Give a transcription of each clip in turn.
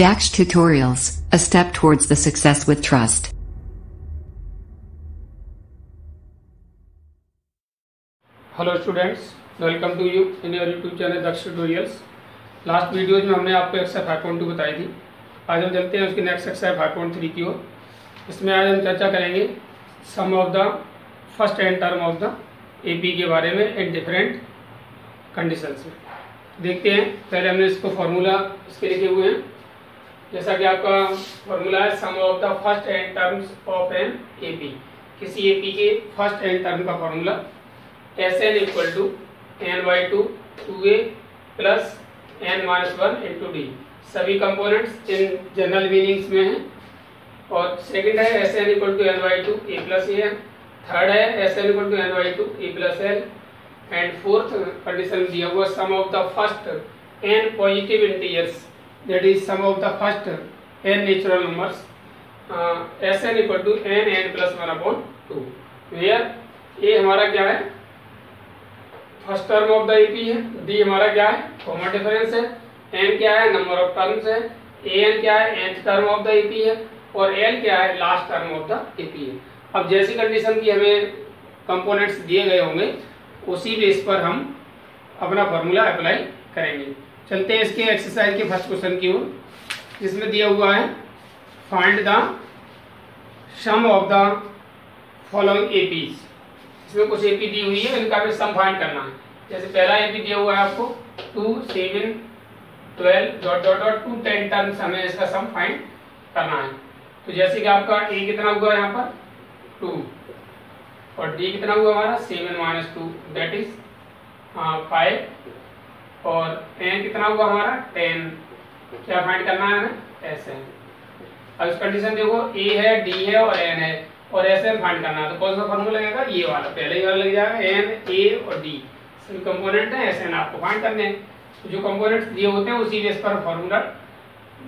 Dax Tutorials, a step towards the success with trust. Hello students welcome to you in your YouTube channel Daksh tutorials last videos में हमने आपको exercise five point two बताई थी। आज हम चलते हैं उसकी next exercise five point three की ओर। इसमें आज हम चर्चा करेंगे sum of the first n term of the AP के बारे में इन डिफरेंट कंडीशंस में। देखते हैं पहले हमने इसको फॉर्मूला इसके लिखे हुए हैं। जैसा कि आपका फॉर्मूला है sum of the first n terms of an AP किसी एपी के फ़र्स्ट एंड टर्म का formula S n equal to n by two two a plus n minus one into d सभी कंपोनेंट्स इन जनरल मीनिंग्स में हैं। और second है S n equal to n by two a plus a n third है S n equal to n by two a plus l and fourth condition दिया हुआ sum of the first n positive integers that is sum of the first n natural numbers. Uh, sn equal to n n plus 1 upon 2 where a हमारा क्या है? First term of the AP है. D हमारा क्या है? Common difference है. N क्या है? नंबर ऑफ़ टर्म्स है. An क्या है? Nth term of the AP है. और l क्या है? Last term of the AP है. अब जैसी कंडीशन की हमें कंपोनेंट्स दिए गए होंगे उसी बेस पर हम अपना फॉर्मूला अप्लाई करेंगे। चलते हैं इसके एक्सरसाइज के फ़र्स्ट क्वेश्चन की ओर, जिसमें दिया हुआ है find the sum of the following APs इसमें कुछ एपी दी हुई है, इनका भी सम फाइंड करना है। जैसे पहला एपी दिया हुआ है आपको two seven twelve dot dot dot to ten terms हमें इसका सम फाइंड करना है। तो जैसे कि आपका ए कितना हुआ यहाँ पर? टू और डी कितना हुआ हमारा? Seven minus two that is five और एन कितना हुआ हमारा? टेन क्या फाइंड करना है हमें? एस अब इस कंडीशन देखो ए है डी है और एन है। और एस एन फाइंड करना है। तो कौन सा फॉर्मूला लगेगा? ये वाला। पहले ही वाला लग जाएगा एन ए और डी सभी कंपोनेंट है एस एन आपको फाइंड करने हैं। तो जो कंपोनेंट्स दिए होते हैं, उसी बेस पर फॉर्मूला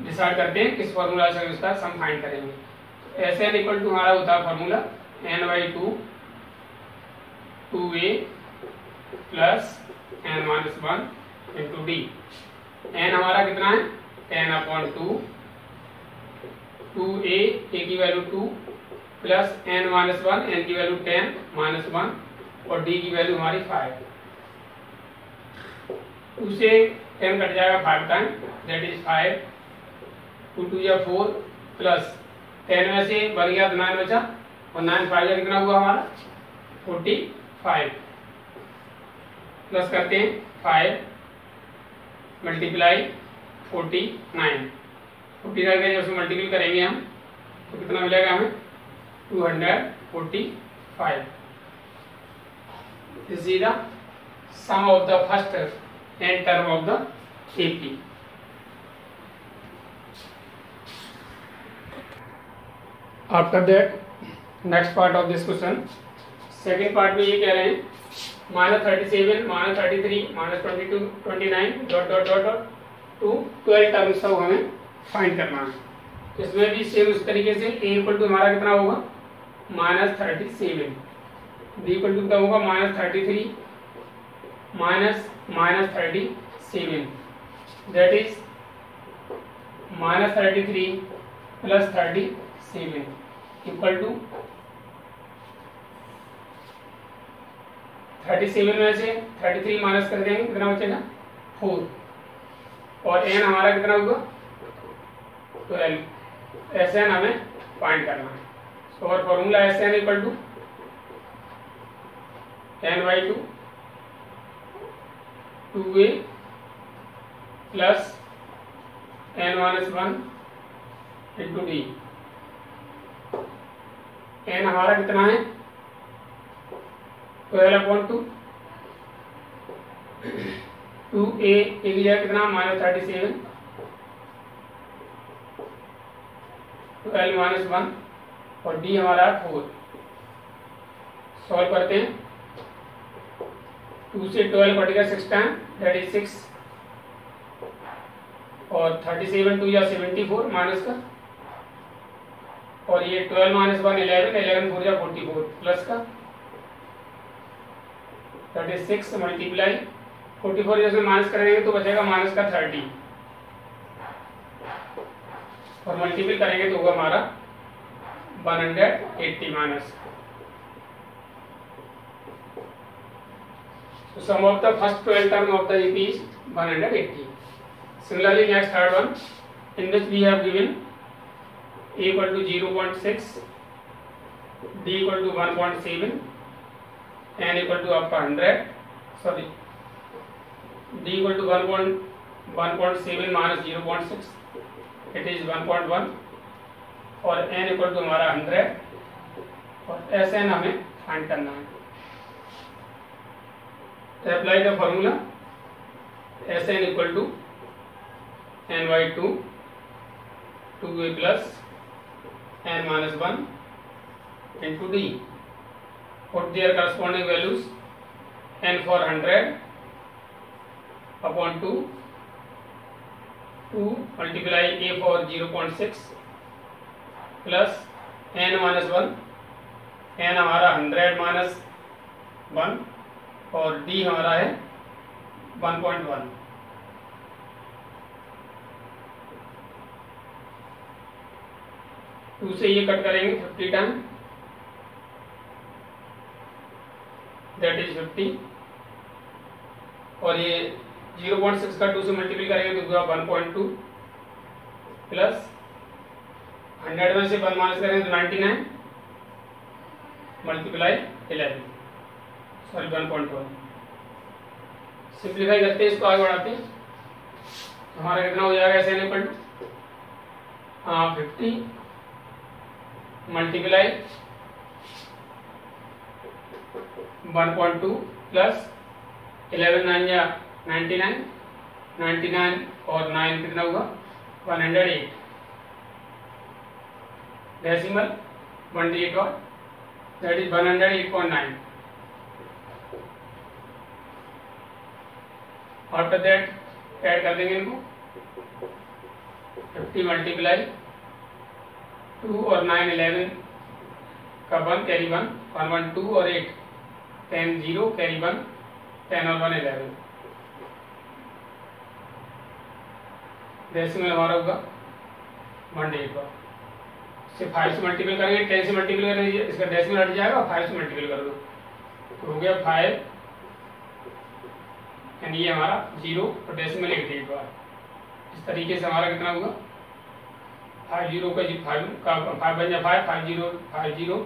डिसाइड करते हैं किस फॉर्मूला से उसका सम फाइंड करेंगे। एस एन इक्वल टू हमारा होता है formula n by two two a plus n minus one into d n हमारा कितना है? Ten upon two two a a की value two plus n minus one n की value ten minus one और D की value हमारी five two से ten cut जाएगा five time that is five two two या फोर प्लस टेन में से बन गया तो नाइन बचा. और नाइन फाइव का कितना हुआ हमारा? फोर्टी फाइव प्लस करते हैं five multiply forty nine forty nine का जब से मल्टीपल करेंगे हम तो कितना मिलेगा हमें? Two hundred forty five the sum of the first n term of the AP after that next part of this question second part में ये कह रहे हैं minus thirty seven, minus thirty three, minus twenty two, twenty nine, dot dot dot dot, to, twelve terms का हमें find करना है। इसमें भी सेम उस तरीके से ए इक्वल टू हमारा कितना होगा? Minus thirty seven. D equal to कितना होगा? Minus thirty three, minus minus thirty seven. That is minus thirty three plus thirty seven equal to thirty seven में से थर्टी थ्री माइनस कर देंगे, कितना बचेगा? फोर और एन हमारा कितना होगा? ट्वेल्व एस एन हमें फाइंड करना है। और formula S n equal to n by two two a plus n minus one into d n हमारा कितना है? Twelve upon two two a एक जगह कितना? Minus thirty seven twelve minus one और डी हमारा फोर सॉल्व करते हैं। टू से ट्वेल्व कट गया सिक्स टाइम इज़ सिक्स और थर्टी सेवन टू या सेवेंटी फोर माइनस का। और ये twelve minus one eleven eleven four या फोर्टी फोर प्लस का। Is six multiply forty four जैसे माइनस करेंगे तो बचेगा माइनस का थर्टी और मल्टीपल करेंगे तो होगा हमारा 180 minus So sum of the first 12 term of the AP is 180. Similarly, next third one, in which we have given A equal to 0.6, D equal to 1.7, N equal to up 100, sorry, D equal to 1.1.7 minus 0.6, it is 1.1 और n equal to हमारा 100 और N हमें find करना है to apply the formula Sn equal to n by 2 2a plus n minus 1 into d put their corresponding values n for 100 upon 2 2 multiply a for 0.6 plus n minus 1 n हमारा 100 minus 1 और d हमारा है 1.1 two से ये cut करेंगे 50 time that is 50 और ये 0.6 का 2 से मल्टीप्लाई करेंगे तो होगा 1.2 प्लस 100 में से 1 माइनस करेंगे तो 99 multiply 11 sorry one point one simplify करते हैं, इसको आगे बढ़ाते हैं। हमारा कितना हो जाएगा ऐसे इक्वल टू हाँ fifty multiply one point two plus eleven nine या और नाइन कितना हुआ? One decimal one d eight और that is one after that add कर देंगे इनको। फिफ्टी मल्टीप्लाई टू और नाइन इलेवन का one carry one one one two और eight ten zero carry one ten और वन इलेवन डेसिमल हमारा होगा वन डे का। से फाइव से मल्टीपल करेंगे टेन से मल्टीपल करेंगे इसका डेसिमल हट जाएगा फाइव से मल्टीपल कर दो। तो हो गया फाइव एंड ये हमारा ज़ीरो और डेसिमल एक डेट बार इस तरीके से हमारा कितना होगा? फाइव ज़ीरो का फाइव का फाइव बन जा five five zero five zero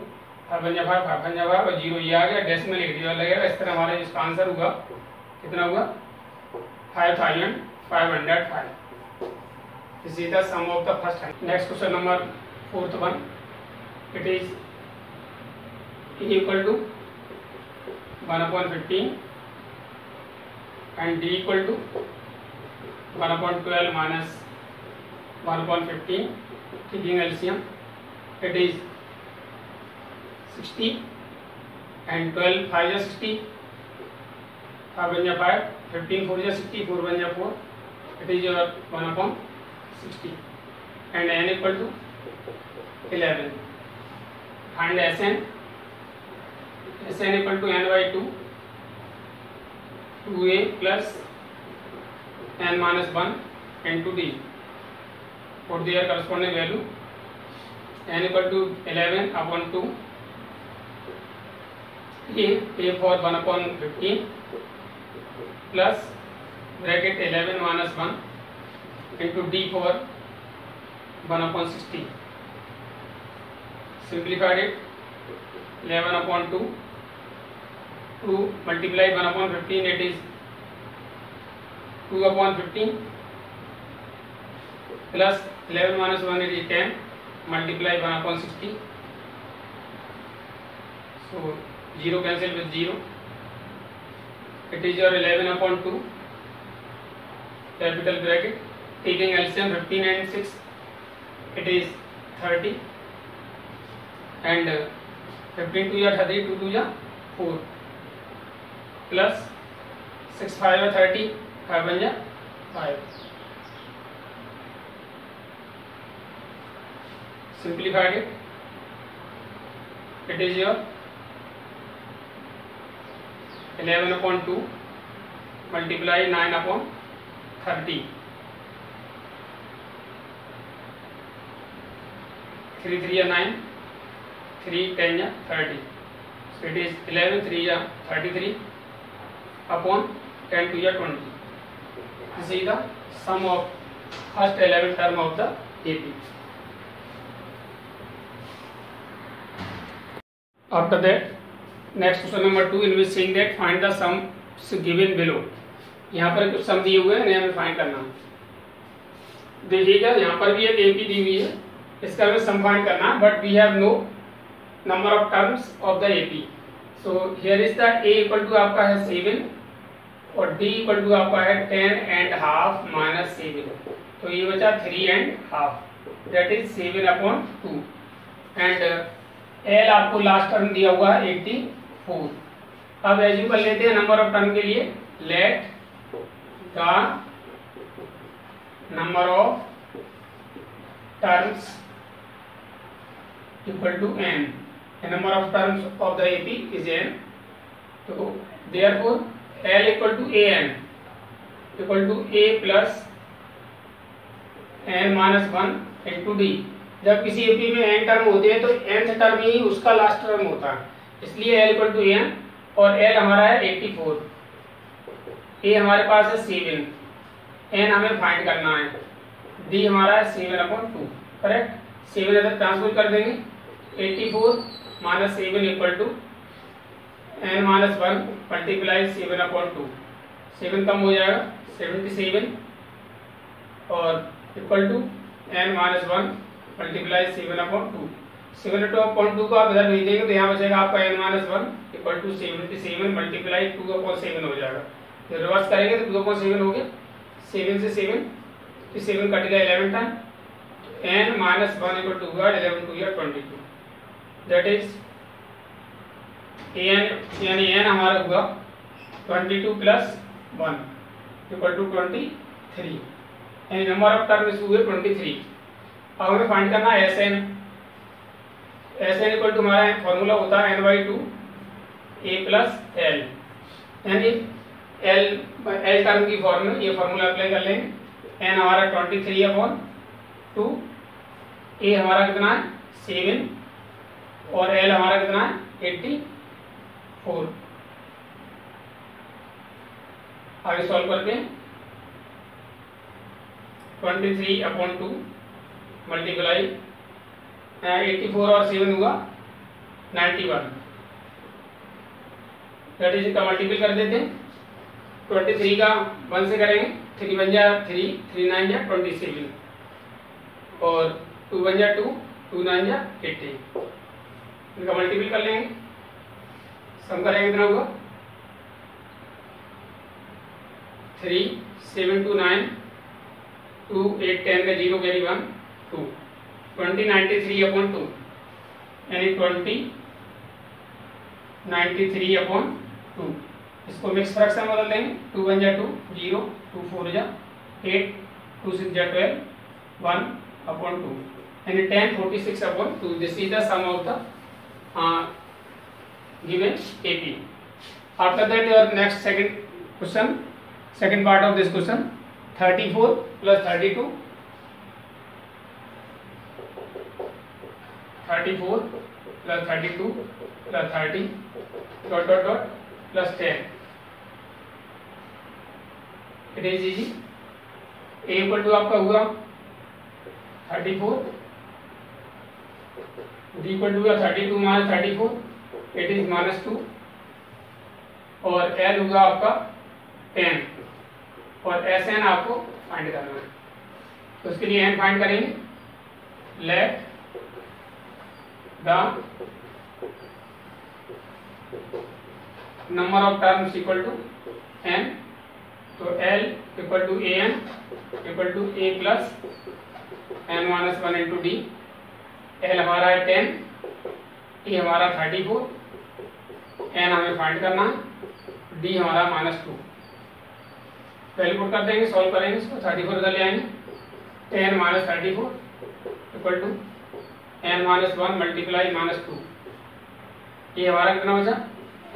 अठवंजा five अठवंजा फाइव और ज़ीरो ये आ गया डेस्ट में लिख दिया लगेगा इस तरह हमारे इसका आंसर होगा कितना हुआ five thousand five hundred five इसी तरह sum of the first next question number fourth one it is equal to one upon fifteen and d equal to one upon twelve minus one upon fifteen LCM it is 60 and 12 5 is 60 5 बन जा 5 15 4 is 60 4 बन जा 4 it is your 1 upon 60 and n equal to 11 find Sn Sn equal to n by 2 2a plus n minus 1 into d for their corresponding value n equal to 11 upon 2 a a for 1 upon 15 plus bracket 11 minus 1 into d for 1 upon 60 simplified it 11 upon 2 2 multiply 1 upon 15 it is 2 upon 15 plus 11 minus 1 it is 10 multiply 1 upon 60 so zero cancel with zero it is your eleven upon two capital bracket taking LCM fifteen and six it is thirty and fifteen two या thirty two two या four plus six five या thirty five one या five simplified it is your eleven upon two multiply nine upon thirty. Three three या nine, three ten या thirty. It is eleven three या thirty three upon ten two या twenty this is the sum of first eleven term of the AP after that next question number 2 in which saying that find the sums given below. यहाँ पर कुछ सम दिए हुए हैं हमें find करना देखिएगा, यहाँ पर भी एक एपी दी हुई है। इसका हमें सम फाइंड करना but we have no number of terms of the AP. So, here is the A equal to आपका है सेवन और D equal to आपका है ten and half minus seven तो ये बचा three and half that is seven upon two and l आपको last term दिया हुआ है एट्टी फोर। अब एज्यू कर लेते हैं नंबर ऑफ़ टर्म के लिए let the number of terms equal to n number of terms of the AP is n तो therefore l equal to a n equal to a plus n minus one into d जब किसी AP में n term होते हैं तो N term ही उसका last term होता है। इसलिए L इक्वल टू एन और L हमारा है 84 ए हमारे पास है सेवन एन हमें फाइंड करना है. डी हमारा है seven upon two correct seven अगर ट्रांसफ़र कर देंगे 84 minus seven equal to n minus one multiply seven upon two seven कम हो जाएगा. सेवेंटी सेवन और equal to n minus one multiply seven upon two seven two upon two को आप इधर भेजेंगे तो यहाँ बचेगा आपका n minus one equal to seventy seven multiply two upon seven हो जाएगा। तो रिवर्स करेंगे तो टू अपॉन सेवन हो गया। सेवन से सेवन तो सेवन कटेगा eleven time n minus one equal to हुआ इलेवन टू या twenty two that is n यानी एन हमारा हुआ twenty two plus one equal to twenty three यानी नंबर ऑफ़ टर्म हुए ट्वेंटी थ्री अब हमें फाइंड करना है S n S n equal to हमारा फॉर्मूला होता है n by two a plus l यानी एल एल टर्म की फॉर्म ये फॉर्मूला अप्लाई कर लेंगे। एन हमारा twenty three upon two a हमारा कितना है? सेवन और एल हमारा कितना है? एट्टी फोर आगे सॉल्व करते हैं। Twenty three upon two multiply eighty four और सेवन हुआ नाइन्टी वन दैट इज़ का मल्टीपल कर देते हैं. ट्वेंटी थ्री का वन से करेंगे थ्री वन जा थ्री थ्री नाइन जा ट्वेंटी सेवन और टू वन जा टू टू नाइन जा एट्टी इनका मल्टीपल कर लेंगे. सम करेंगे कितना होगा three seven two nine two eight ten का zero carry one two twenty ninety three upon two यानी twenty ninety three upon two इसको मिक्स फ्रैक्शन बदल देंगे। टू वन जा टू ज़ीरो टू फोर जा। एट टू सिक्स जा twelve one upon two यानी ten forty six upon two this is the sum of the uh, given AP. After that your next second question, second part of this question, 34 plus 32, 34 plus 32 plus 30 dot dot dot plus 10. It is easy. A equal to आपका हुआ 34 d equal to हुआ thirty two minus thirty four it is minus two और l होगा आपका ten और S n आपको find करना है। तो उसके लिए एन फाइंड करेंगे। Let the number of terms equal to n तो l equal to a n equal to a plus n minus one into d l हमारा है टेन ए हमारा थर्टी फोर एन हमें फाइंड करना है. D हमारा minus to value put कर देंगे सॉल्व करेंगे इसको थर्टी फोर इधर ले आएँगे. Ten minus thirty four equal to n minus one multiply minus two ये हमारा कितना बचा?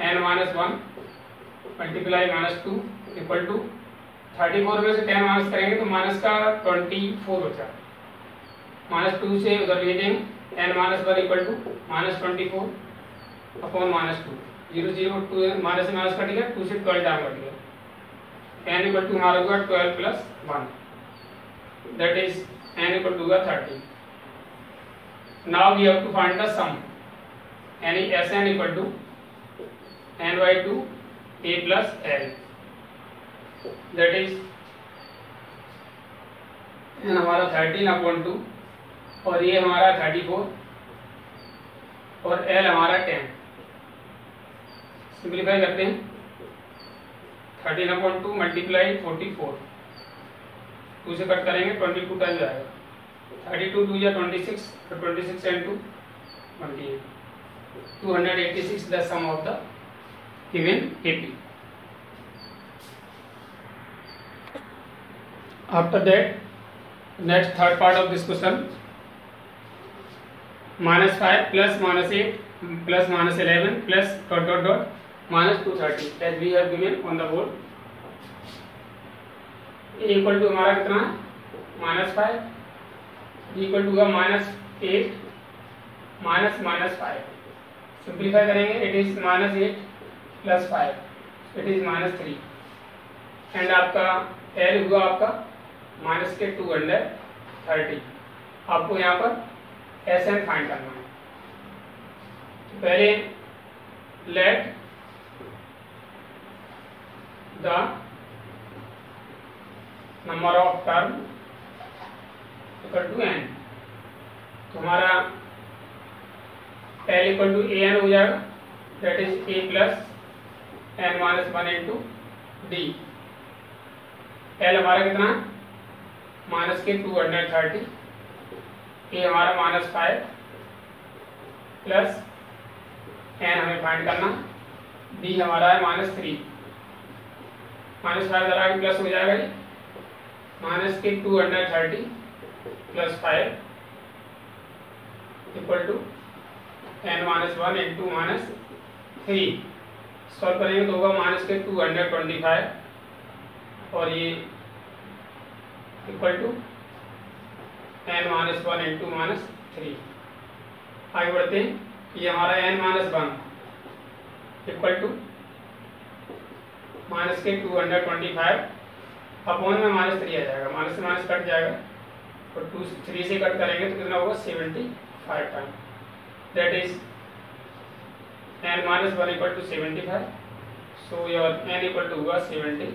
N minus one multiply minus two equal to thirty four में से टेन माइनस करेंगे तो माइनस का ट्वेंटी फोर बचा। माइनस टू से उधर ले जाएँगे n minus one equal to minus twenty four upon minus two zero zero two minus से माइनस कट गया टू से ट्वेल्व टाइम कट गया एन इक्वल टू हमारा होगा twelve plus one that is n equal to होगा thirty now we have to find the sum यानी S n equal to n by two a plus l that is n हमारा thirteen upon two और ये हमारा thirty four और L हमारा ten simplify करते हैं. Thirteen upon two multiply forty four two से कट करेंगे ट्वेंटी टू टाइम जाएगा. थर्टी टू टू या twenty six twenty six and two twenty eight two hundred eighty six the sum of the given AP. After that, next third part of this question, minus 5 plus minus 8 plus minus 11 plus dot dot dot minus 230 as we have given on the board. A equal to हमारा कितना है minus five equal to का minus eight minus minus five simplify करेंगे it is minus eight plus five it is minus three and आपका l हुआ आपका minus के two hundred thirty आपको यहाँ पर एस एन फाइंड करना है। तो पहले let the number of term equal to n तो हमारा l equal to a n हो जाएगा. That is a plus n minus one into d l हमारा कितना? माइनस के टू हंड्रेड थर्टी ए हमारा माइनस फाइव प्लस एन हमें find करना. डी हमारा है minus three minus five plus हो जाएगा माइनस के two hundred thirty plus five equal to n minus one into minus three solve करेंगे तो होगा माइनस के टू हंड्रेड ट्वेंटी फाइव और ये equal to n minus one into minus three आगे बढ़ते हैं ये हमारा n minus one equal to minus के two hundred twenty five upon में माइनस थ्री आ जाएगा। माइनस से माइनस कट जाएगा। और टू थ्री से कट करेंगे तो कितना होगा? Seventy five time that is n minus 1 equal to 75 so, your n equal to होगा 76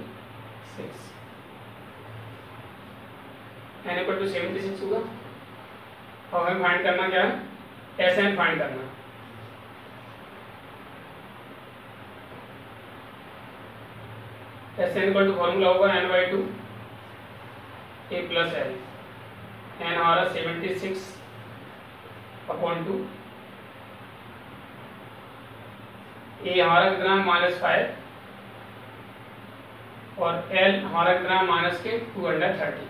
n equal to 76 होगा। और हमें फाइंड करना क्या है? एस एन फाइंड करना S n equal to formula होगा n by two a plus l n are रहा seventy six upon two a हमारा कितना है? Minus five. और एल हमारा कितना है? माइनस के two hundred thirty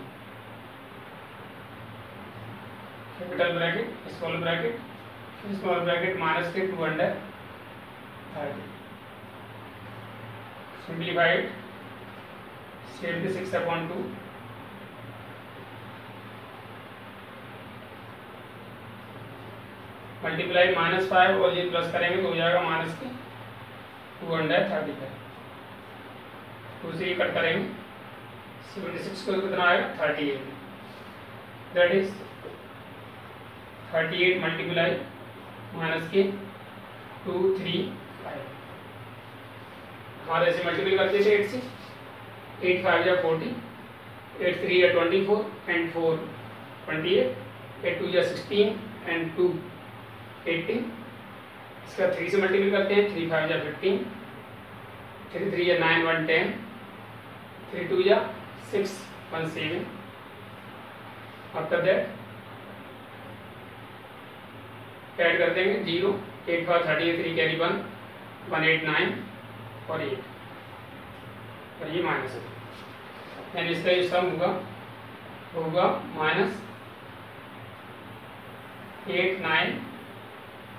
capital bracket small bracket small bracket minus के two hundred thirty simplified seventy six upon two multiply minus five और ये प्लस करेंगे तो हो जाएगा माइनस के two hundred thirty five two से कट करेंगे. सेवेंटी सिक्स को कितना आएगा? Thirty eight that is thirty eight multiply minus के टू थ्री फाइव हमारे ऐसे मल्टीप्लाई करते थे एट से. एट फाइव या फोर्टी एट थ्री या twenty four and four twenty eight eight two या सिक्सटीन एंड टू एटीन इसका थ्री से मल्टीपल करते हैं थ्री फाइव या फिफ्टीन थ्री थ्री या nine one ten three two या six one seven after that add कर देंगे zero eight five thirty three carry one one eight nine और एट और ये माइनस है। यानी इसका ये सम होगा होगा माइनस एट नाइन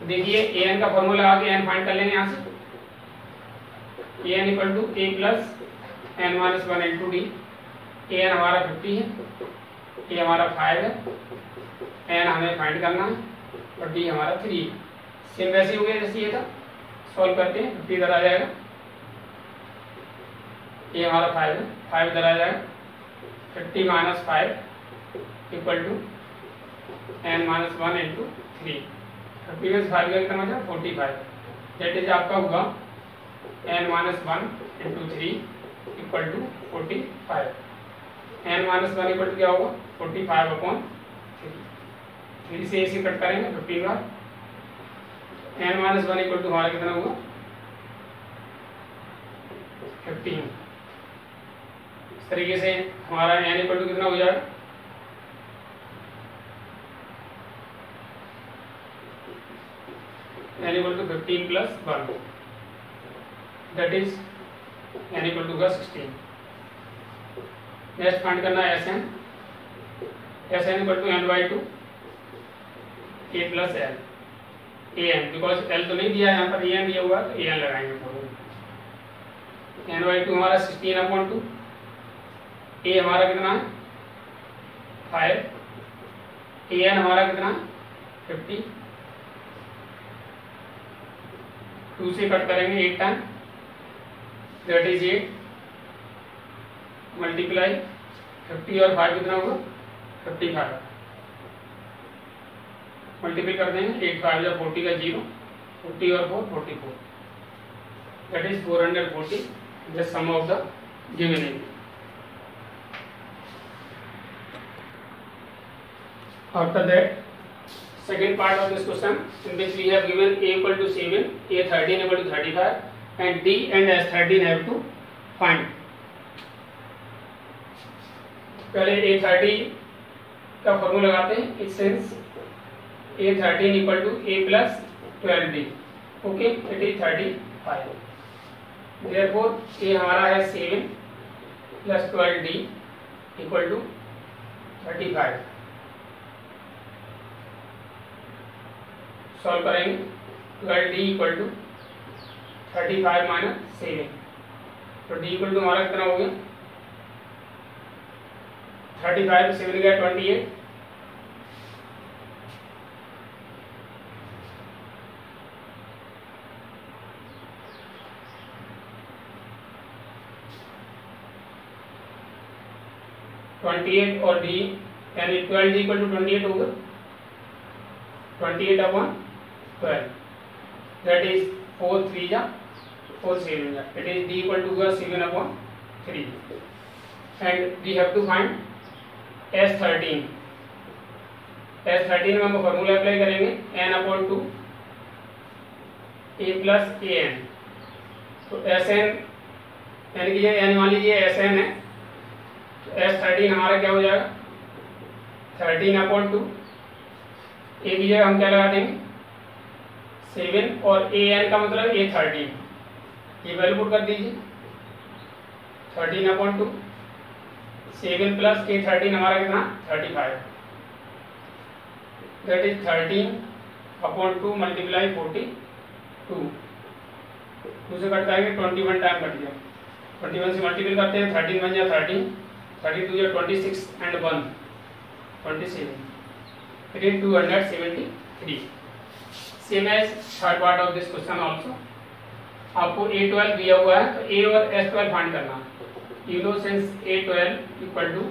तो देखिए ए एन का फॉर्मूला के एन फाइंड कर लेंगे यहाँ से। A n equal to a plus n minus one into d a n हमारा फिफ्टी है ए हमारा फाइव है एन हमें फाइंड करना है, और डी हमारा थ्री है। सेम वैसे हो गया जैसे ये था। सॉल्व करते हैं फिफ्टी इधर आ जाएगा। ये हमारा फाइव है फाइव इधर आ जाएगा। Fifty minus five equal to n minus one into three में फाइव का कितना बचा फोर्टी फाइव दैट इज़ आपका हुआ n minus one into three equal to forty five n minus one equal to क्या होगा? Forty five upon three three से इसी कट करेंगे fifty bar. N minus one equal to हमारा कितना होगा फिफ्टीन इस तरीके से हमारा एन इक्वल टू कितना हो जाएगा? N equal to 15 plus 1 that is n equal to का 16 नेक्स्ट फाइंड करना है Sn Sn equal to n by 2 a plus l an because l तो नहीं दिया यहाँ पर an दिया हुआ तो an लगाएँगे n by 2 हमारा 16 अपॉन 2 a हमारा कितना है 5 an हमारा कितना है 50 टू से कट करेंगे eight time. That is eight multiply fifty और फाइव कितना होगा? फिफ्टी फाइव मल्टीपल कर देंगे एट फाइव या फोर्टी का ज़ीरो फोर्टी और four forty four that is four hundred forty the sum of the given area after that second part of this question in which we have given a equal to 7 a 13 equal to 35 and d and s 13 have to find पहले a 30 का formula लगाते हैं it sense a 13 equal to a plus 12d okay it is 35 therefore a हमारा है 7 plus 12d equal to 35 solve करेंगे। Twelve d equal to thirty five minus seven तो D equal to हमारा कितना हो गया? थर्टी फाइव सेवन गया twenty eight twenty eight और डी यानी twelve d equal to twenty eight होगा 28 upon 12 that is 4 3 ja 4 7 ja it is d equal to uh, 7 upon 3 and we have to find s13 s13 में हम formula apply करेंगे n upon 2 a plus a n तो S N यानी कि n मान लीजिए S N है तो एस थर्टीन हमारा क्या हो जाएगा? थर्टीन अपॉन टू ए की जगह हम क्या लगा देंगे? सेवन और ए एन का मतलब ए थर्टीन। ये वैल्यू पुट कर दीजिए। Thirteen upon two seven plus a thirteen हमारा कितना? Thirty five. That is thirteen upon two multiply forty two two से कट करेंगे ट्वेंटी वन टाइम कट गया। ट्वेंटी वन से मल्टीपल करते हैं थर्टीन वन या थर्टीन थर्टी टू या twenty six and one twenty seven it is 273 same as third part of this question also. आपको A12 दिया हुआ है तो A और S12 फाइंड करना। You know since A12 equal to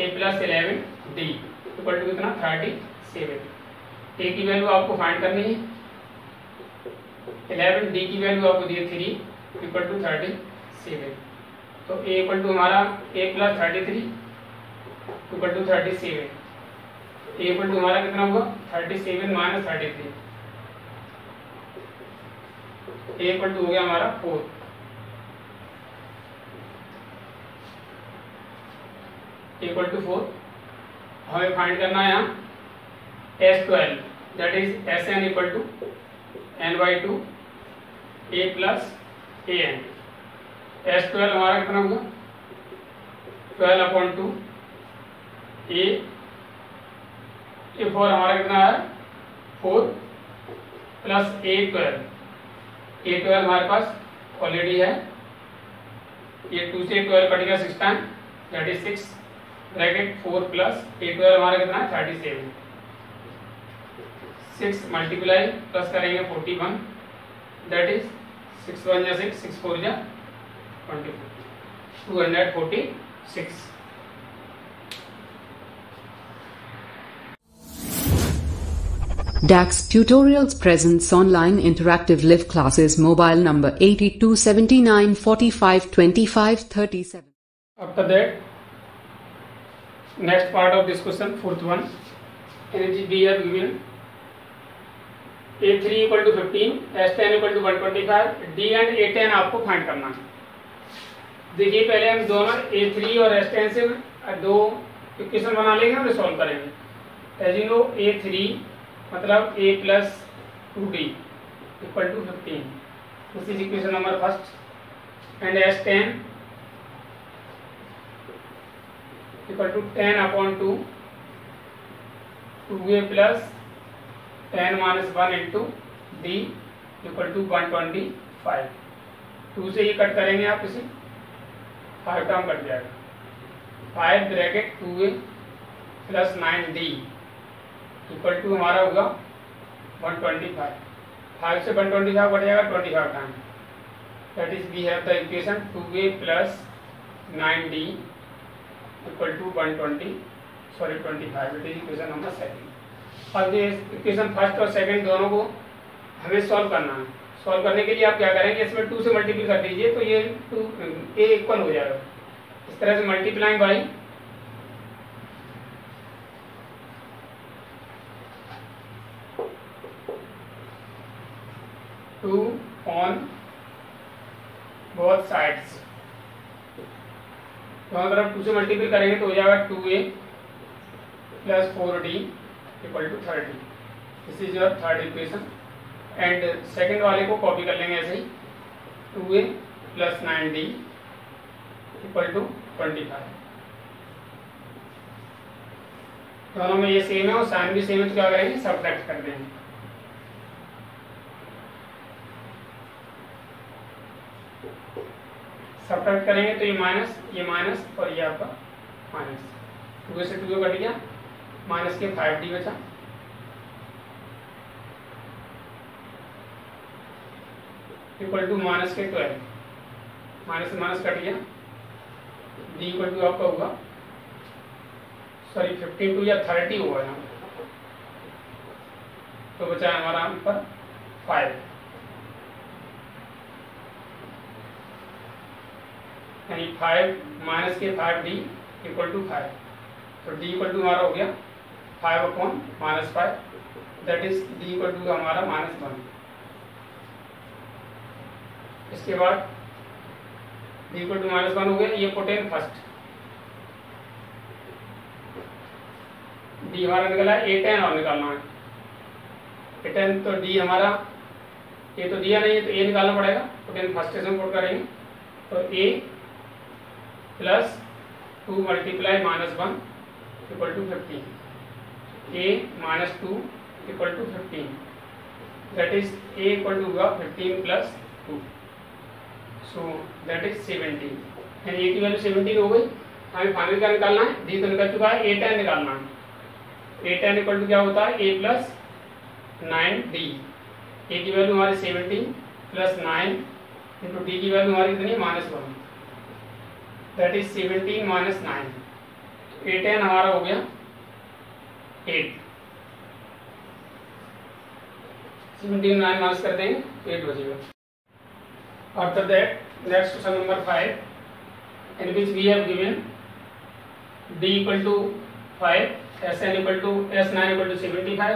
A plus eleven d equal to कितना? Thirty seven ए की value आपको फाइंड करनी है। इलेवन डी की वैल्यू आपको दी three equal to thirty seven तो ए इक्वल टू हमारा a plus thirty three equal to thirty seven a equal to हमारा कितना होगा thirty seven minus thirty three a equal to हो गया हमारा फोर इक्वल टू फोर हमें फाइंड करना है यहाँ S twelve that is S n equal to n by two a plus a n S twelve हमारा कितना होगा? Twelve upon two a a four हमारा कितना है four plus a twelve a twelve हमारे पास ऑलरेडी है। ये टू से ट्वेल्व कटेगा six time is six bracket four plus a twelve हमारा कितना है? Thirty seven six multiply plus करेंगे forty one that is six one या सिक्स सिक्स फोर या twenty four two hundred forty six DAX Tutorials presents online interactive live classes mobile number 8279 45 25 37. After that, next part of this question, fourth one, energy we have given A3 equal to 15, S10 equal to 125, D and A10 आपको find करना है देखिए पहले हम दोनों A3 और S10 से दो इक्वेशन बना लेंगे और सॉल्व करेंगे एज यू नो A3 मतलब A plus two d equal to fifteen this is equation number first and S10 equal to ten upon two two a plus ten minus one into d equal to one twenty five two से ही cut करेंगे आप इसे five term cut जाएगा। Five bracket two a plus nine d equal to हमारा होगा one twenty five five से one twenty five बढ़ जाएगा twenty five time that is we have the equation two a plus nine d equal to one twenty sorry twenty five it is equation number second अब ये equation first और second दोनों को हमें solve करना है। सॉल्व करने के लिए आप क्या करेंगे? इसमें टू से मल्टीप्लाई कर दीजिए तो ये टू ए इक्वल हो जाएगा। इस तरह से मल्टीप्लाइंग बाई दोनों तरफ़ टू से मल्टीप्लाई करेंगे तो हो जाएगा two a plus four d equal to thirty this is your third equation and second वाले को कॉपी कर लेंगे ऐसे ही. Two a plus nine d equal to twenty five दोनों में ये सेम है और साइन भी सेम है तो क्या करेंगे? सब कर देंगे। सब्ट्रैक्ट करेंगे तो ये माइनस ये माइनस और ये आपका माइनस टू से टू कट गया माइनस के फाइव डी बचा. इक्वल टू माइनस के ट्वेल्व माइनस माइनस कट गया. डी इक्वल टू आपका होगा. सॉरी फिफ्टीन टू या थर्टी हुआ यहाँ. तो बचा हमारा पर फाइव यानी फाइव माइनस के five d equal to five तो डी इक्वल टू हमारा हो गया five upon minus five that is d equal to हमारा माइनस वन इसके बाद d equal to minus one हो गया, ये पोटेन फ़र्स्ट डी हमारा निकला ए टेन और निकालना है. ए टेन तो डी हमारा, ये तो दिया नहीं है तो ए निकालना पड़ेगा. पोटेन फ़र्स्ट से पुट करेंगे. तो a plus two multiply minus one equal to fifteen a minus two equal to fifteen that is equal to हुआ fifteen plus two so that is seventeen यानी ए की वैल्यू सेवेंटीन हो गई। हमें फाइनल क्या निकालना है? डी तो निकल चुका है। ए टेन निकालना है। ए टेन इक्वल टू क्या होता है? A plus nine d a की वैल्यू हमारी seventeen plus nine into d की वैल्यू हमारी कितनी? Minus one that is seventeen minus nine a ten हमारा हो गया एट सेवेंटीन नाइन माइनस कर देंगे एट बचेगा after that next question number five given d equal to five S n equal to S nine equal to seventy five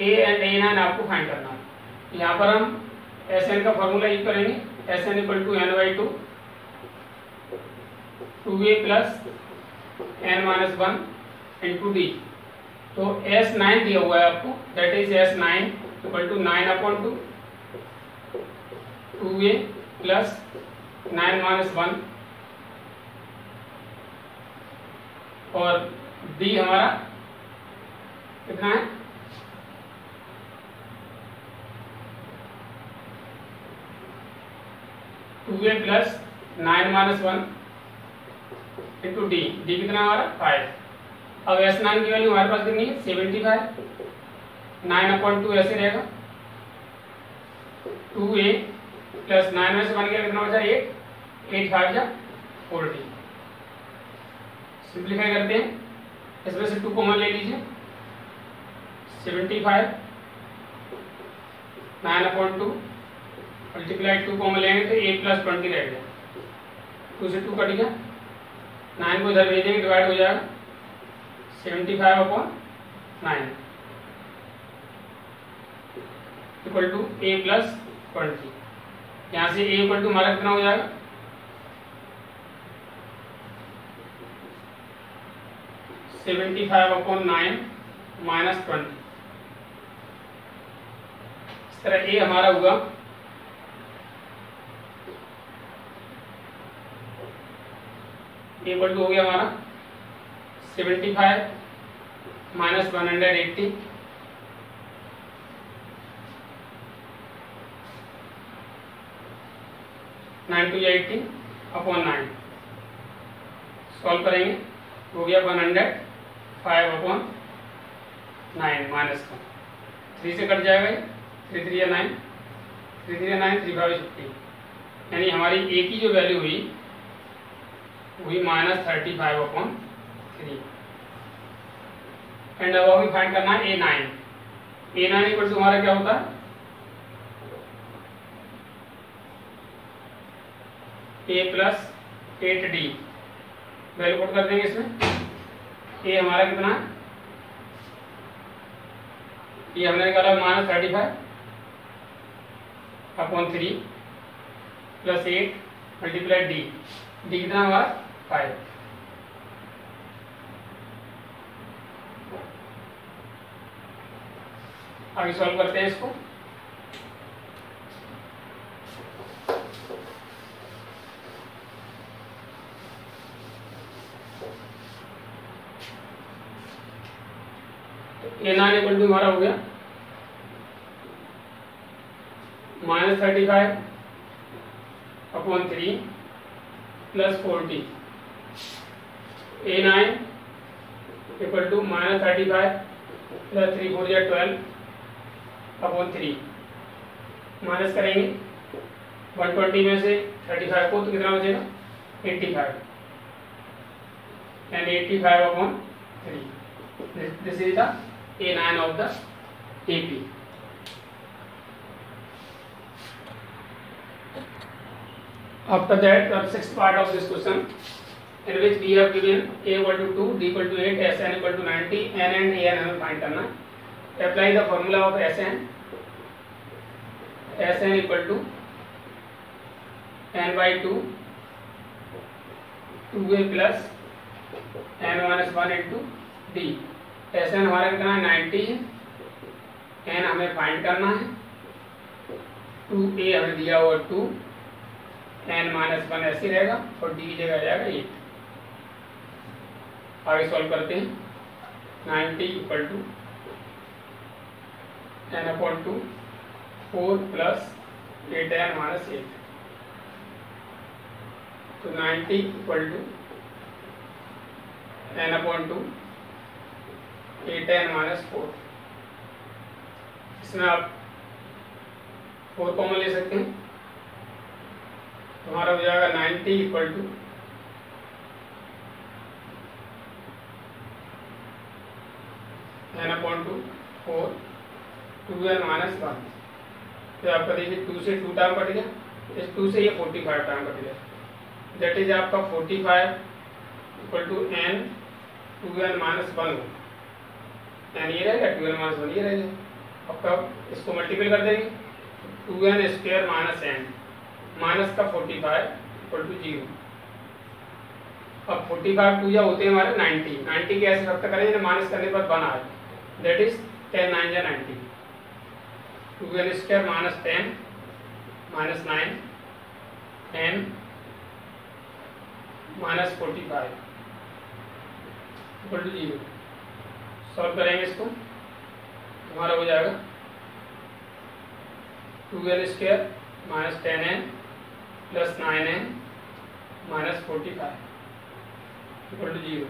a and a nine आपको find करना है। यहाँ पर हम S n का फॉर्मूला यूज़ करेंगे। S n equal to n by two two a plus n minus one into d तो S nine दिया हुआ है आपको that is S nine equal to nine upon two two a plus nine minus one. और d हमारा कितना है? Two a plus nine minus one. Into d d कितना हमारा फाइव अब एस नाइन की वैल्यू हमारे पास कितनी है? Seventy five nine upon two ऐसे रहेगा. टू ए प्लस नाइन में से बन गया कितना बचा? एट एट फाइव जा फोर्टी सिंप्लीफाई करते हैं. इसमें से टू कॉमन ले लीजिए. Seventy five nine upon two multiply two common लेंगे तो ए प्लस ट्वेंटी रह गया. टू से टू कट गया. नाइन को इधर भेजेंगे डिवाइड हो जाएगा, seventy five upon nine. Equal to a plus twenty. यहाँ से ए इक्वल टू हमारा कितना हो जाएगा? Seventy five upon nine minus twenty. इस तरह ए हमारा हुआ। इक्वल टू हो गया हमारा seventy five minus one hundred eighty nine two eighty upon nine solve करेंगे। हो गया one hundred five upon nine minus one three से कट जाएगा थ्री थ्री या नाइन थ्री थ्री या नाइन थ्री फाइव फिफ्टी यानी हमारी ए की जो वैल्यू हुई हुई minus thirty five upon three and अब हमें फाइंड करना है a nine a nine equal to हमारा क्या होता? है a plus eight d value put कर देंगे इसमें. ए हमारा कितना? है ये हमने निकाला minus thirty five upon three plus eight multiply d d कितना हमारा फाइव आगे सॉल्व करते हैं इसको। ए नाइन इक्वल टू हमारा हो गया। Minus thirty five upon three plus forty a nine equal to minus thirty five plus three four या ट्वेल्व अपॉन थ्री माइनस करेंगे. वन ट्वेंटी में से थर्टी फाइव को तो कितना बचेगा eighty five and eighty five upon three this is the a nine of the A P After that, the sixth part of this question, in which we have given a equal to 2, d equal to 8, sn equal to 90, n and an हमें find करना apply the formula of sn sn equal to n by 2 2a plus n minus 1 into d sn हमारा कितना 90 n हमें find करना है 2a हमें दिया हुआ 2 एन माइनस वन ऐसे रहेगा और डी की जगह जाएगा एट आगे सॉल्व करते हैं। Ninety equal to n upon two four plus eight n minus eight तो ninety equal to n upon two eight n minus four इसमें आप फोर कॉमन ले सकते हैं। तुम्हारा हो जाएगा ninety equal to n upon two four two n minus one तो आपका देखिए टू से टू टाइम कट गया। इस टू से ये फोर्टी फाइव टाइम कट गया। दैट इज़ आपका forty five equal to n two n minus one n ये रहेगा टू एन माइनस वन ये रहेगा। आपका इसको मल्टीपल कर देंगे। Two n square minus n minus का forty five equal to zero अब फोर्टी फाइव टू या होते हैं हमारे नाइन्टी नाइन्टी के ऐसे फैक्टर करें माइनस करने पर वन आए इज़ टेन नाइन या ninety two n square minus ten minus nine n minus forty five equal to zero solve करेंगे इसको। हमारा हो जाएगा। Two n square minus ten n plus nine n minus forty five equal to zero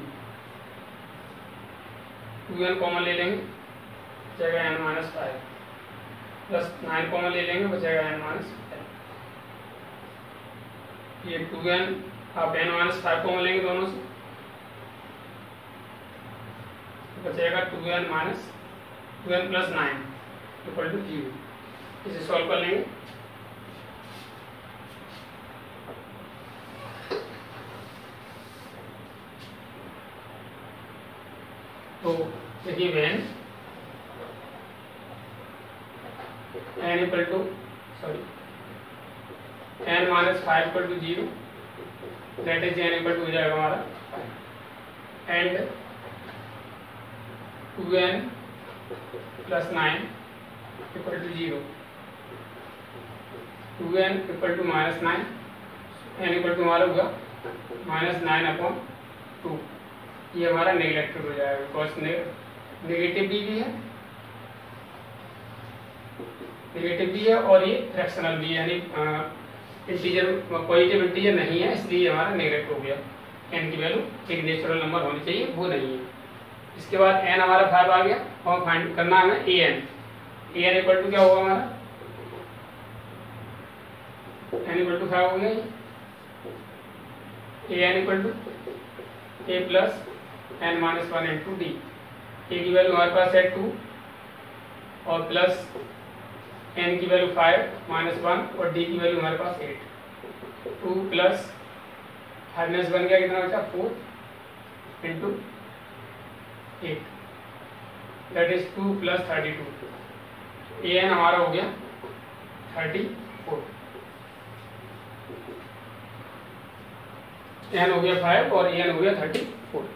two n common ले लेंगे बचेगा n minus five plus nine common ले लेंगे बचेगा एन माइनस फाइव ये टू एन आप एन माइनस फाइव कॉमन लेंगे दोनों से। बचेगा two n minus two n plus nine equal to zero इसे सॉल्व कर लेंगे तो देखिए when n equal to sorry n minus five equal to zero. That is n equal to हो जाएगा हमारा। And two n plus nine equal to zero two n equal to minus nine n equal to हमारा होगा minus nine upon two ये हमारा negative हो जाएगा because negative भी, भी है। नेगेटिव भी है और ये फ्रैक्शनल भी है यानी इंटीजर पॉजिटिव इंटीजर नहीं है, इसलिए हमारा नेगेटिव हो गया। एन की वैल्यू एक नेचुरल नंबर होनी चाहिए, वो नहीं है। इसके बाद एन हमारा फाइव आ गया, और फाइंड करना है a n a n equal to क्या होगा हमारा? एन इक्वल टू फाइव हो गया a n equal to a plus n minus one into d a की वैल्यू हमारे पास है टू और प्लस एन की वैल्यू फाइव माइनस वन और डी की वैल्यू हमारे पास eight two plus five minus one गया कितना बचा? Four into eight that is two plus thirty two a n हमारा हो गया थर्टी फोर एन हो गया फाइव और ए एन हो गया thirty four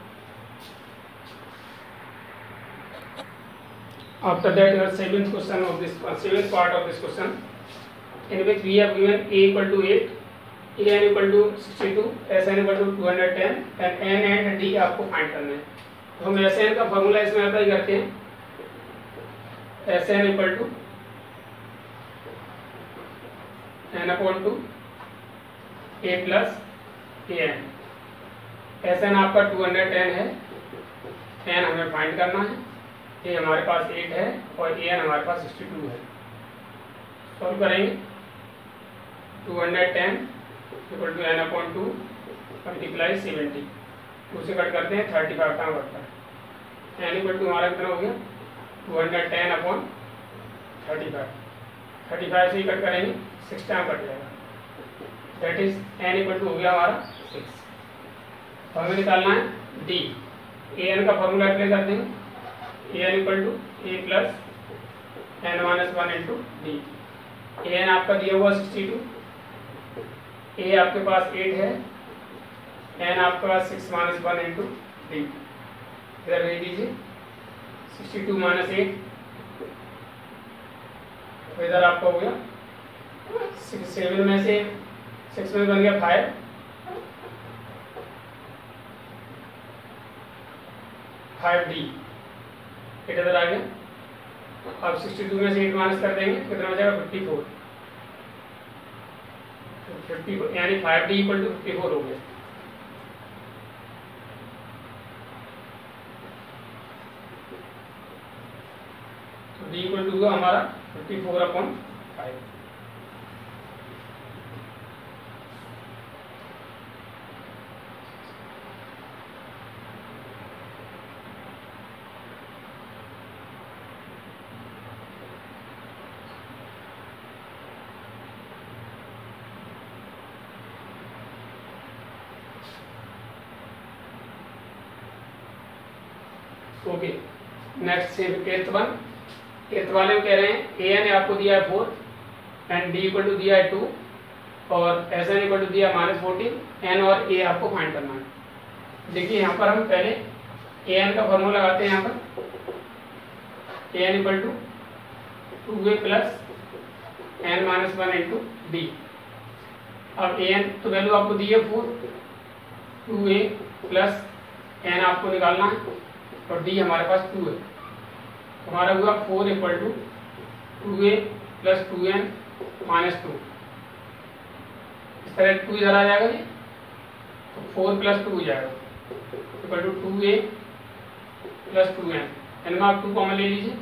after that your seventh question of this uh, seventh part of this question in which we have given a equal to 8 a n equal to 62 s n equal to 210 and n and d आपको find करना है तो हम S n का formula इसमें apply करते हैं S n equal to n upon two a plus a n S n आपका 210 है एन हमें फाइंड करना है ए हमारे पास एट है और ए एन हमारे पास सिक्सटी टू है। सॉल्व करेंगे। Two hundred ten equal to n upon two multiply seventy two से कट करते हैं थर्टी फाइव टाइम बढ़ता है। एन इक्वल टू हमारा कितना हो गया? Two hundred ten upon thirty five thirty five से ही कट करेंगे सिक्स टाइम कट जाएगा। That is n equal to हो गया हमारा सिक्स हमें निकालना है डी ए एन का फॉर्मूला अप्लाई कर देंगे? A n equal to a plus n minus one into d n आपका दिया हुआ सिक्सटी टू ए आपके पास एट है. एन आपके पास six minus one into d इधर भेज दीजिए सिक्सटी टू माइनस एट तो इधर आपका हो गया सेवन में से सिक्स में बन गया फाइव फाइव डी एट इधर आ गया अब सिक्सटी टू में से एट माइनस कर देंगे, कितना बचेगा? फिफ्टी फोर फिफ्टी यानी five equal to fifty four हो गया। डी इक्वल टू हमारा fifty four upon five okay one वाले कह रहे हैं ए एन आपको दिया है four and d equal to दिया है टू और एस एन इक्वल टू दिया माइनस फोर्टीन एन और ए आपको फाइंड करना है। देखिए यहाँ पर हम पहले ए एन का फॉर्मूला लगाते हैं यहाँ पर। A n equal to two a plus n minus one into d अब ए एन तो वैल्यू आपको दी है four two a plus n आपको निकालना है और डी हमारे पास टू है। हमारा हुआ four equal to two a plus two n minus two. इस तरह टू इधर आ जाएगा जी तो फोर प्लस टू हो जाएगा। Equal to two a plus two n. N में आप टू कॉमन ले लीजिए।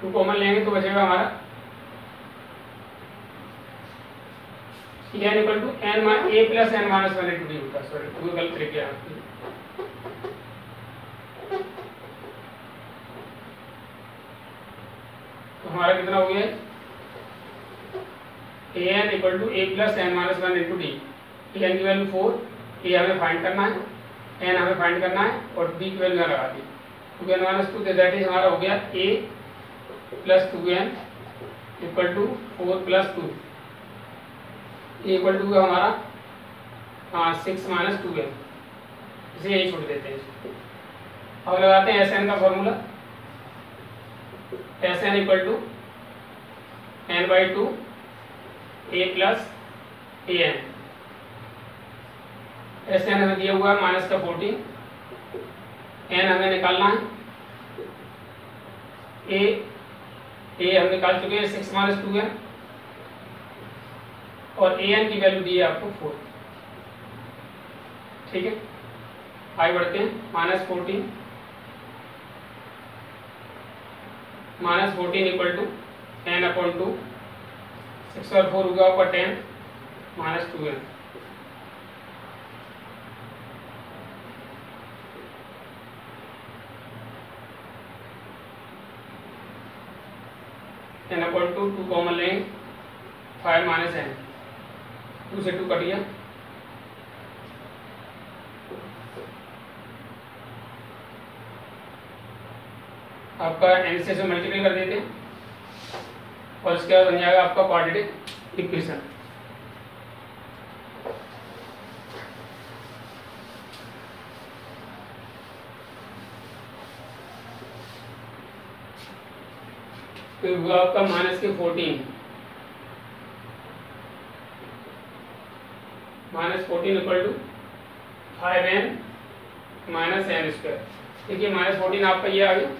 टू कॉमन लेंगे तो बचेगा हमारा n equal to n a plus n minus one into d होता। सॉरी, टू गलत लिख गया। हमारा कितना हो गया? A n equal to a plus n minus one into d a n की वैल्यू फोर ए हमें फाइंड करना है एन हमें फाइंड करना है, और डी की वैल्यू लगा दी। Two n minus two that is हमारा हो गया a plus two n equal to four plus two equal to हमारा हाँ सिक्स माइनस टू एन इसे यही छोड़ देते हैं। अब लगाते हैं एस एन का formula S n equal to n by two a plus a n S n हमें दिया हुआ है माइनस का फोर्टीन एन हमें निकालना है. ए ए हम निकाल चुके हैं सिक्स माइनस टू एन और ए एन की वैल्यू दी है आपको फोर ठीक है? आगे बढ़ते हैं. Minus fourteen minus fourteen equal to ten upon two, six और फोर होगा आपका ten, minus two n ten upon two two common लेंगे, फाइव माइनस एन, टू से टू कट गया। आपका एन से मल्टीप्लाई कर देते हैं और इसके बाद बन जाएगा आपका क्वाड्रेटिक इक्वेशन तो हुआ आपका माइनस के fourteen minus fourteen equal to five n minus n square देखिए माइनस फोर्टीन आपका ये आ गया.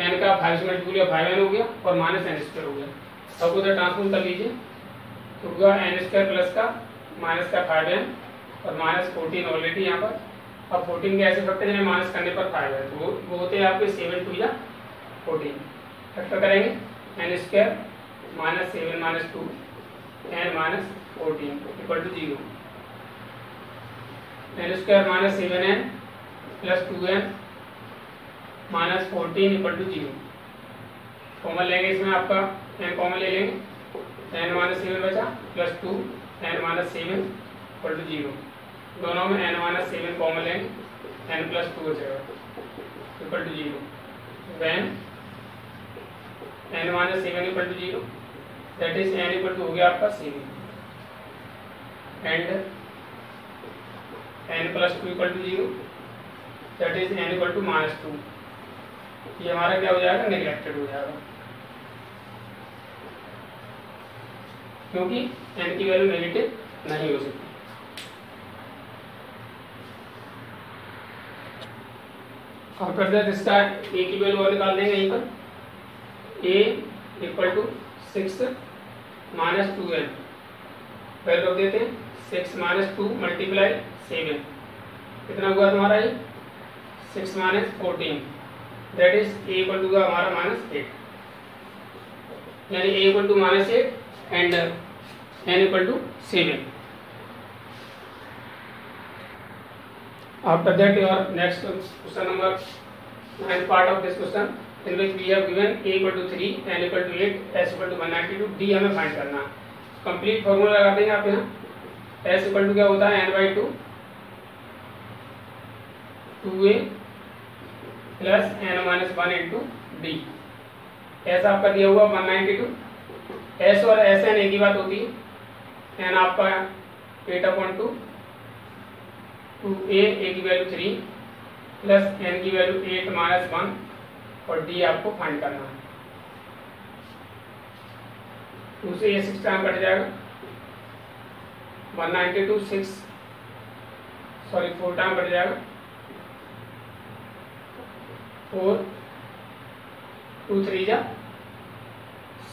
एन का फाइव से मल्टीपल किया फाइव एन हो गया और माइनस एन स्क्वायर हो गया। अब उधर ट्रांसफॉर्म कर लीजिए। तो होगा एन स्क्वायर प्लस का माइनस का फाइव एन और माइनस फोर्टीन ऑलरेडी यहाँ पर। अब फोर्टीन के ऐसे फैक्टर जिन्हें माइनस करने पर फाइव है। तो वो वो होते हैं आपके सेवन टू या फोर्टीन फैक्टर करेंगे। N square minus seven minus two n minus fourteen equal to zero n square minus seven n plus two n minus fourteen equal to zero. Common लेंगे इसमें आपका एन कॉमन ले लेंगे। N minus seven बचा plus two n minus seven equal to zero. दोनों में n minus seven common लेंगे n plus two बचेगा equal to zero. When n minus seven equal to zero that is n equal to हो गया आपका seven. And n plus two equal to zero that is n equal to minus two ये हमारा क्या हो जाएगा? Neglected हो जाएगा। क्योंकि एन की वैल्यू नेगेटिव नहीं हो सकती। आफ्टर दैट इसका ए की वैल्यू और निकाल देंगे यहीं पर। A equal to six minus two n value रख देते हैं six minus two multiply seven कितना हुआ तुम्हारा ये? Six minus fourteen that is a equal to हमारा माइनस एट यानी a equal to minus eight and n equal to seven after that your next question number ninth part of this question in which we have given a equal to 3 n equal to 8 s equal to 192 d हमें find करना है complete formula लगा देंगे आप यहाँ s equal to क्या होता है n by two two a plus n minus one into d. S आपका दिया हुआ वन नाइन्टी टू। एस और एस एन एक ही बात होती है। एन आपका eight upon two. Two a a की वैल्यू थ्री प्लस एन की वैल्यू एट माइनस वन और डी आपको फाइंड करना है। टू से ये सिक्स टाइम कट जाएगा। One ninety two six sorry four time cut जाएगा। फोर टू थ्री जा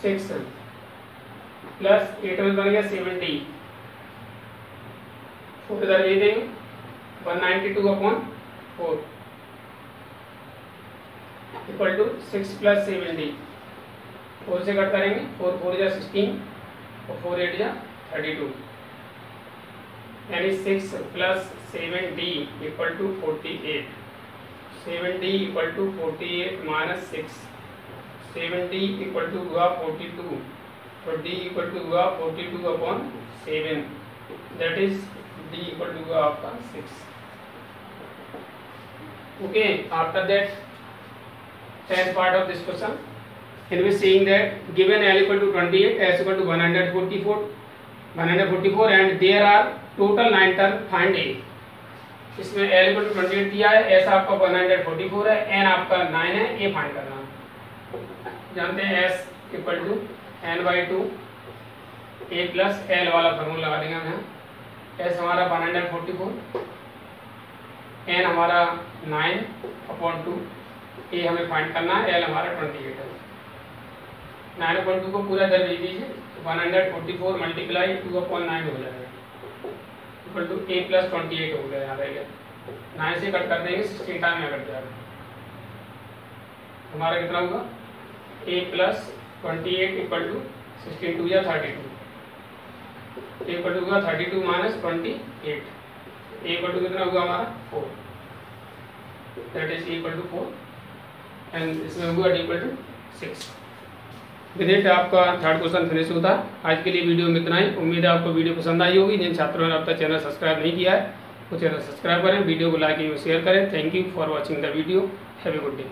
सिक्स प्लस एट में बन गया सेवेंटी फोर इधर भेज देंगे। One ninety two upon four equal to six plus seventy four से कट करेंगे। फोर फोर जा सिक्सटीन और फोर एट जा थर्टी टू यानी six plus seven d equal to forty eight seven d equal to forty eight minus six seven d equal to हुआ forty two तो D equal to हुआ forty two upon seven that is d equal to हुआ आपका six okay after that tenth part of this question in which saying that given l equal to 28 s equal to 144 144 and there are total nine term find a इसमें l equal to 28 दिया है s आपका 144 है, n आपका 9 है a find करना है। जानते हैं s equal to n by two a plus l वाला फॉर्मूला लगा देंगे हम यहाँ। S हमारा 144 एन हमारा नाइन अपॉन टू ए हमें फाइंड करना है एल हमारा ट्वेंटी एट है। नाइन अपॉन टू को पूरा इधर दीजिए one hundred forty four multiply two upon nine हो जाएगा। Equal to a plus twenty eight हो गया यहाँ रह गया। नाइन से कट कर देंगे सिक्सटीन टाइम में कट जाएगा हमारा कितना होगा? A plus twenty eight equal to sixteen two या थर्टी टू इक्वल टू होगा thirty two minus twenty eight equal to कितना होगा हमारा? Four that is equal to four and इसमें होगा इक्वल टू सिक्स विद आपका थर्ड क्वेश्चन फिनिश होता। है आज के लिए वीडियो में इतना ही। उम्मीद है आपको वीडियो पसंद आई होगी। जिन छात्रों ने अब तक चैनल सब्सक्राइब नहीं किया है, वो चैनल सब्सक्राइब करें वीडियो को लाइक एवं शेयर करें। Thank you for watching the video have good day